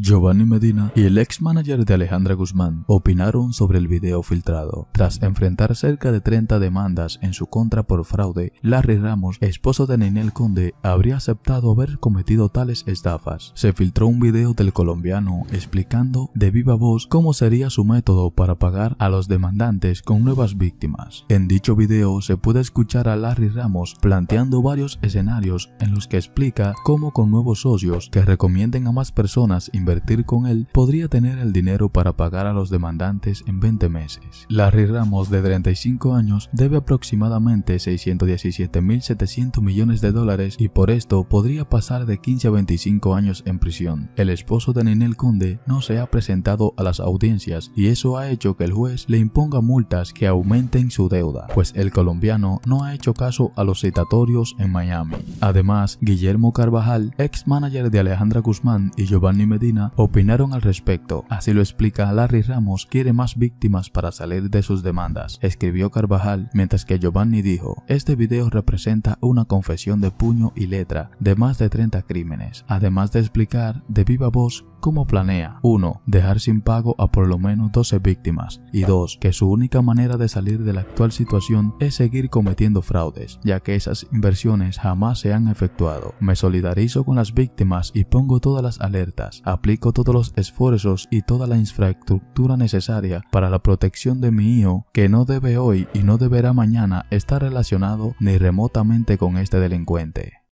Giovanni Medina y el ex manager de Alejandra Guzmán opinaron sobre el video filtrado. Tras enfrentar cerca de 30 demandas en su contra por fraude, Larry Ramos, esposo de Ninel Conde, habría aceptado haber cometido tales estafas. Se filtró un video del colombiano explicando de viva voz cómo sería su método para pagar a los demandantes con nuevas víctimas. En dicho video se puede escuchar a Larry Ramos planteando varios escenarios en los que explica cómo con nuevos socios que recomienden a más personas invertir con él, podría tener el dinero para pagar a los demandantes en 20 meses. Larry Ramos, de 35 años, debe aproximadamente 617.700 millones de dólares y por esto podría pasar de 15 a 25 años en prisión. El esposo de Ninel Conde no se ha presentado a las audiencias y eso ha hecho que el juez le imponga multas que aumenten su deuda, pues el colombiano no ha hecho caso a los citatorios en Miami. Además, Guillermo Carvajal, ex manager de Alejandra Guzmán y Giovanni Medina, opinaron al respecto. Así lo explica Larry Ramos quiere más víctimas para salir de sus demandas, escribió Carvajal, mientras que Giovanni dijo, este video representa una confesión de puño y letra de más de 30 crímenes, además de explicar de viva voz cómo planea 1. Dejar sin pago a por lo menos 12 víctimas y 2. Que su única manera de salir de la actual situación es seguir cometiendo fraudes, ya que esas inversiones jamás se han efectuado. Me solidarizo con las víctimas y pongo todas las alertas, aplico todos los esfuerzos y toda la infraestructura necesaria para la protección de mi hijo que no debe hoy y no deberá mañana estar relacionado ni remotamente con este delincuente.